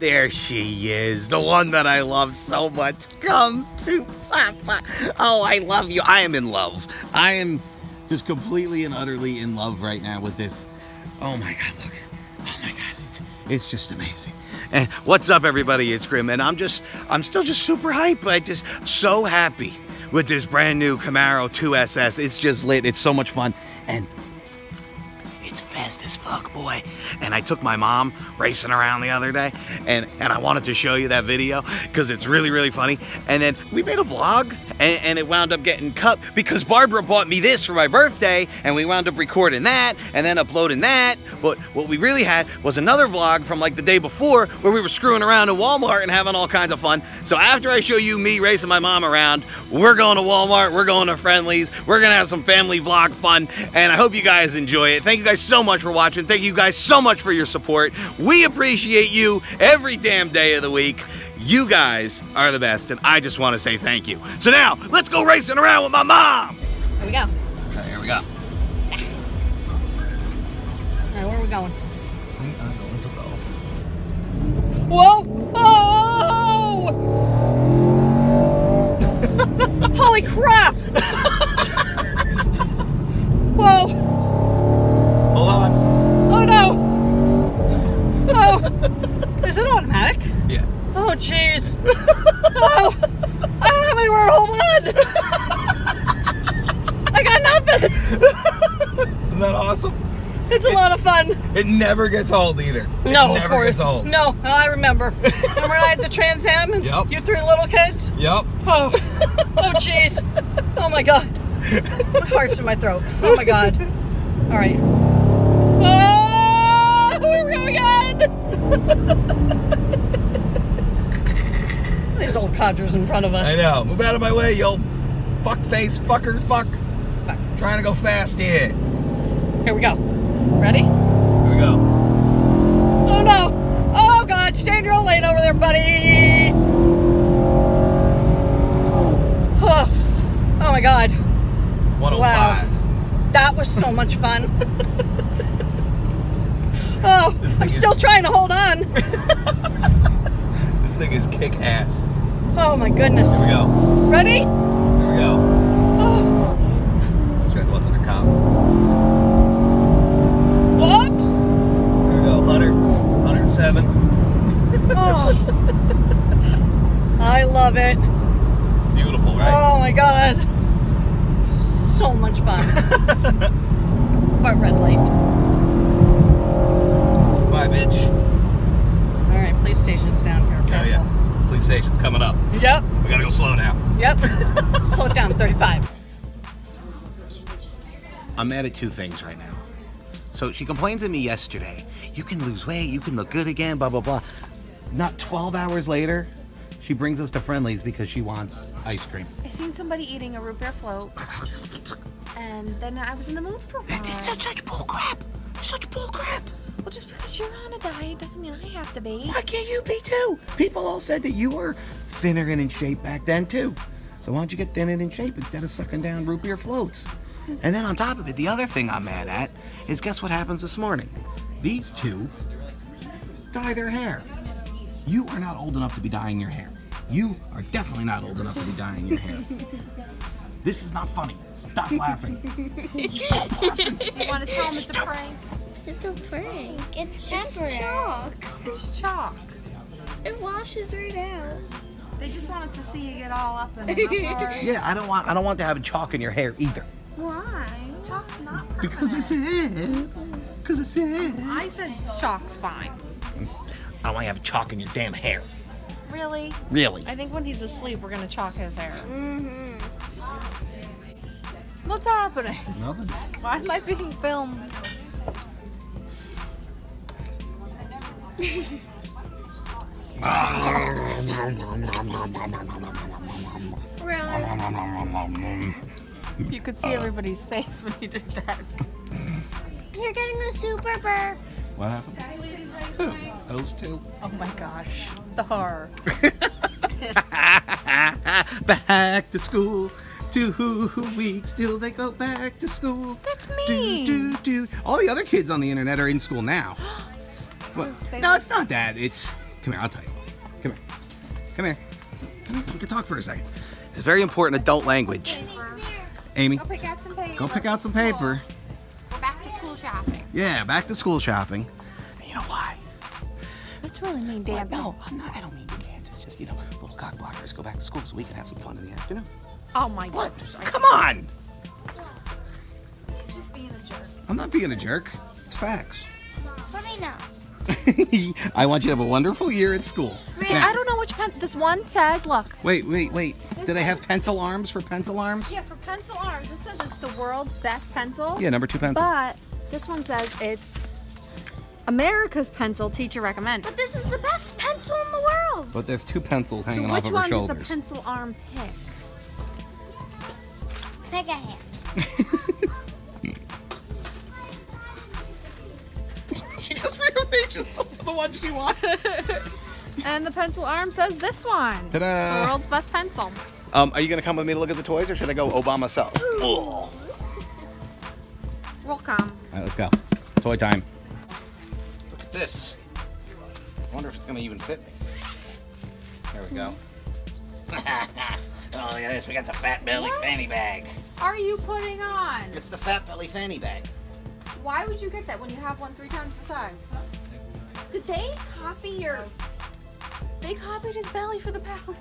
There she is, the one that I love so much. Come to Papa. Oh, I love you. I am in love. I am just completely and utterly in love right now with this. Oh my God, look. Oh my God, it's, it's just amazing. And what's up, everybody? It's Grim, and I'm just, I'm still just super hype. I just so happy with this brand new Camaro 2SS. It's just lit. It's so much fun. And it's fast as fuck, boy. And I took my mom racing around the other day, and, and I wanted to show you that video because it's really, really funny. And then we made a vlog, and, and it wound up getting cut because Barbara bought me this for my birthday, and we wound up recording that and then uploading that. But what we really had was another vlog from like the day before where we were screwing around in Walmart and having all kinds of fun. So after I show you me racing my mom around, we're going to Walmart, we're going to Friendly's, we're gonna have some family vlog fun, and I hope you guys enjoy it. Thank you guys so much for watching. Thank you guys so much for your support. We appreciate you every damn day of the week. You guys are the best, and I just want to say thank you. So now, let's go racing around with my mom. Here we go. Okay, here we go. All right, where are we going? To go. Whoa! Oh! Holy crap! Oh jeez! Oh! I don't have anywhere to hold on! I got nothing! Isn't that awesome? It's a lot of fun. It never gets old either. It No, of course. gets old. No, I remember. remember when I had the Trans Am and Yep. you three little kids? Yep. Oh, oh, jeez. Oh my God. My heart's in my throat. Oh my God. All right. Oh, here we go again. These old codgers in front of us. I know. Move out of my way, yo. Fuck face, fucker, fuck. Fuck. Trying to go fast here. Here we go. Ready? Here we go. Oh no! Oh God! Stay in your lane over there, buddy. Oh, oh my God! 105. That was so much fun. Oh, I'm still trying to hold on. This thing is kick ass. Oh my goodness. Here we go. Ready? Here we go. Oh, Check what's on the cop. whoops! Here we go. 100, 107. Oh, I love it. Beautiful, right? Oh my God. So much fun. but red light. Bye, bitch. All right, police station's down here. Oh, Careful. yeah. Police station's coming up. Yep. We gotta go slow now. Yep. Slow it down, 35. I'm mad at two things right now. So she complains to me yesterday. You can lose weight. You can look good again. Blah blah blah. Not 12 hours later, she brings us to Friendly's because she wants ice cream. I seen somebody eating a root beer float, and then I was in the mood for one. It's, it's such, such bull crap. Such bull crap. Well, just because you're on a diet doesn't mean I have to be. Why can't you be too? People all said that you were thinner and in shape back then too. So why don't you get thin and in shape instead of sucking down root beer floats? And then on top of it, the other thing I'm mad at is guess what happens this morning? These two dye their hair. You are not old enough to be dyeing your hair. You are definitely not old enough to be dyeing your hair. This is not funny. Stop laughing. You want to tell them it's a prank? It's a prank. It's It's temporary. chalk. It's chalk. It washes right out. They just wanted to see you get all up in it. Yeah, I don't want I don't want to have chalk in your hair either. Why? Chalk's not permanent. Because it's it. Because it's it. I said chalk's fine. I don't want to have chalk in your damn hair. Really? Really? I think when he's asleep, we're gonna chalk his hair. Mm-hmm. What's happening? Nothing. Why am I being filmed? Really? You could see everybody's face when you did that. You're getting the super burr. What happened? Those two. Oh my gosh, the horror. back to school. Two weeks till they go back to school. That's me. Do, me. do, do. All the other kids on the internet are in school now. What? No, it's not that. It's Come here, I'll tell you. Come here. Come here. Come here. We can talk for a second. It's very important adult language. Amy, Go pick out some paper. go pick out some paper. We're back to school shopping. Yeah, back to school shopping. And you know why? That's really mean, dancing. No, I'm not. I don't mean to dance. It's just, you know, little cock blockers go back to school so we can have some fun in the afternoon. Oh my What? Come on! Just being a jerk. I'm not being a jerk. It's facts. Let me know. I want you to have a wonderful year at school. See, Now- I don't know which pen. This one says, look. Wait, wait, wait. Do they have pencil arms for pencil arms? Yeah, for pencil arms, This says it's the world's best pencil. Yeah, number two pencil. But this one says it's America's pencil teacher recommended. But this is the best pencil in the world. But there's two pencils hanging So off of her one does shoulders. the pencil arm pick? Pick a hand. rearranges the, one she wants. And the pencil arm says this one. Ta-da. The world's best pencil. Um, are you gonna come with me to look at the toys, or should I go Obama myself? All We'll come. right, let's go. Toy time. Look at this. I wonder if it's gonna even fit me. There we go. oh yes, we got the fat belly fanny bag. Are you putting on? It's the fat belly fanny bag. Why would you get that when you have one three times the size? Did they copy your? They copied his belly for the pouch.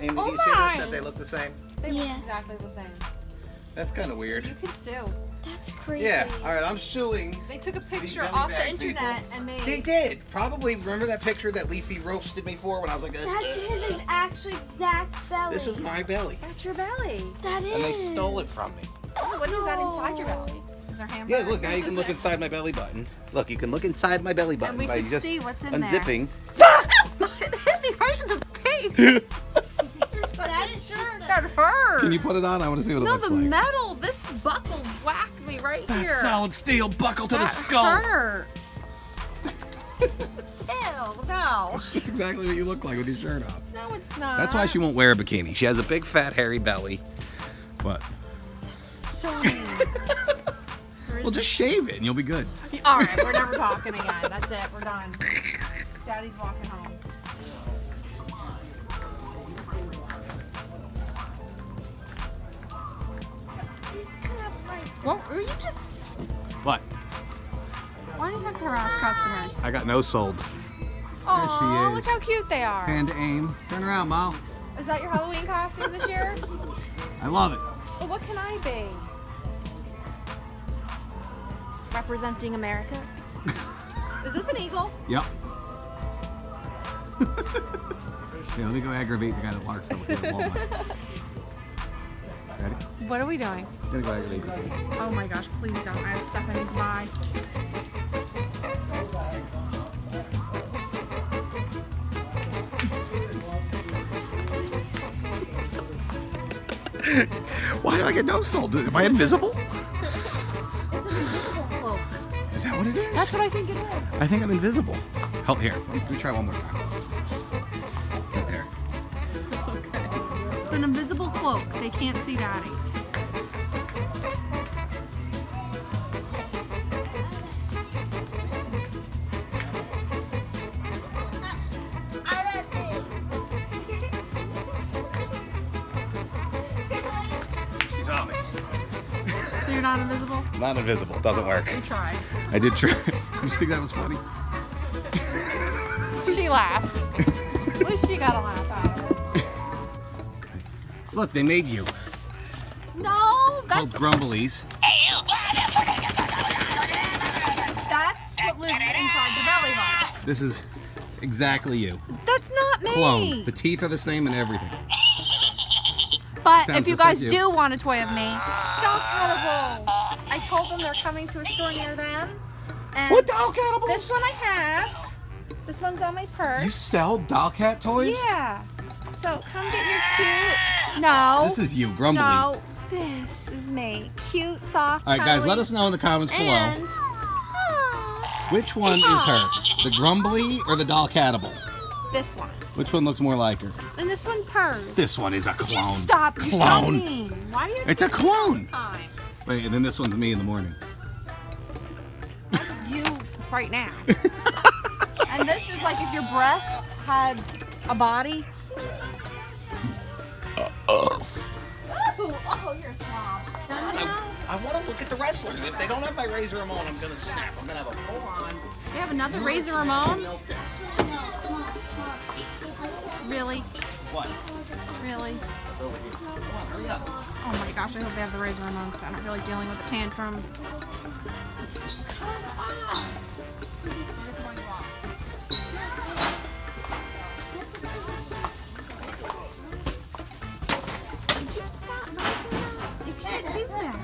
Amy, Oh do you see my. this that they look the same? They Yeah. look exactly the same. That's kind of weird. You can sue. That's crazy. Yeah. All right, I'm suing. They took a picture belly off the internet people. and made. They did. Probably remember that picture that Leafy roasted me for when I was like, this, That's his actually exact belly. this is my belly. That's your belly. That is. And they stole it from me. Oh, what do you got inside your belly? Is there hamburger? Yeah, look, now you can look inside my belly button. Look, you can look inside my belly button And we by can just see what's in unzipping. it hit me right in the face. You're That a just That hurt. Can you put it on? I want to see what it looks like. no, the metal. This buckle whacked me right That here. solid steel buckle to the That skull. hurt. Ew, no. That's exactly what you look like with your shirt off. No, it's not. That's why she won't wear a bikini. She has a big, fat, hairy belly. What? So mean. Where is Well, just shave it and you'll be good. All right, we're never talking again. That's it. We're done. Daddy's walking home. He's kind. What were you just? What? Why do you have to harass customers? I got no sold. Oh, look how cute they are. Hand to aim. Turn around, Mal. Is that your Halloween costume this year? I love it. well, what can I be? Representing America. Is this an eagle? Yep. yeah, let me go aggravate the guy that parks over here Walmart. Ready? What are we doing? I'm gonna go aggravate this one. Oh my gosh, please don't. I have stuff I need to buy. Why do I get no sold? Am I invisible? What it is? That's what I think it is. I think I'm invisible. Help here. Let me try one more time. Right there. It's an invisible cloak. They can't see Daddy. Not invisible? Not invisible. Doesn't work. We tried. I did try. you think that was funny? She laughed. At least she got a laugh out of it. Look, they made you. No, Called that's Grumblies. that's what lives inside your belly button. This is exactly you. That's not me. Clone. The teeth are the same and everything. But Sounds if you like guys you. do want a toy of me, I told them they're coming to a store near them. And What doll cannibals? This one I have. This one's on my purse. You sell doll cat toys? Yeah. So come get your cute. No. This is you, Grumbly. No. This is me. Cute, soft. All right, guys, let us know in the comments below. And Aw, Which one is her? The Grumbly or the doll cannibal? this one. Which one looks more like her? And this one purrs. This one is a clone. stop? You're so Clone. mean. Why do you? It's a do all the clone. Time. Wait, and then this one's me in the morning. you right now. and And this is like if your breath had a body. Ooh, oh, you're a slob. I, I want to look at the wrestlers. If they don't have my Razor Ramon, I'm gonna snap. I'm gonna have a full-on We have another Razor Ramon. Really? What? Really? Over here. Come on, hurry up. Oh my gosh, I hope they have the Razor Ramon because I'm not really dealing with a tantrum. Would you stop? You can't do that.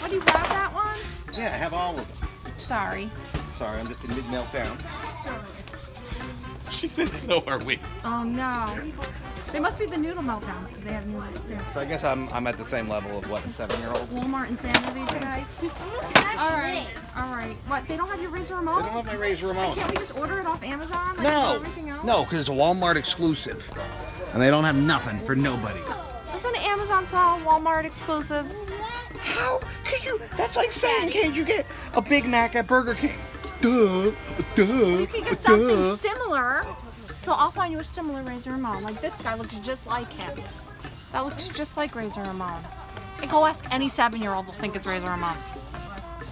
What do you have that one? Yeah, I have all of them. Sorry. Sorry, I'm just in mid meltdown. She said, "So are we." Oh no. They must be the noodle meltdowns because they have noodles too. So I guess I'm I'm at the same level of what a seven-year-old. Walmart insanity today. All right, all right. What? They don't have your Razor remote? They don't have my Razor Ramon. Can't we just order it off Amazon? Like No, everything else? no, because it's a Walmart exclusive, and they don't have nothing for nobody. Doesn't Amazon sell Walmart exclusives? How can you? That's like saying, can't you get a Big Mac at Burger King? Duh, duh. You can get something similar. So I'll find you a similar Razor Ramon. Like this guy looks just like him. That looks just like Razor Ramon. And go ask any seven-year-old will think it's Razor Ramon. Oh,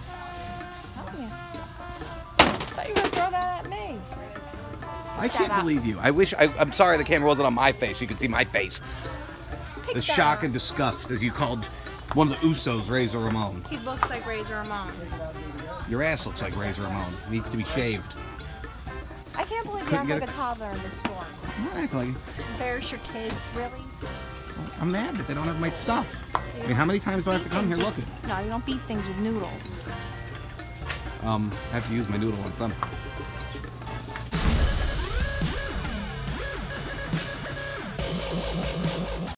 Tell you. thought you were gonna throw that at me. I can't up. believe you. I wish. I, I'm sorry the camera wasn't on my face. You could see my face. Pick The shock up. and disgust as you called one of the Usos Razor Ramon. He looks like Razor Ramon. Your ass looks like Razor Ramon. It needs to be shaved. I can't believe you act like a- a toddler in this store. I'm not acting like Embarrass your kids, really? I'm mad that they don't have my stuff. I mean, how many times do I have to come here looking? No, you don't beat things with noodles. Um, I have to use my noodle on something.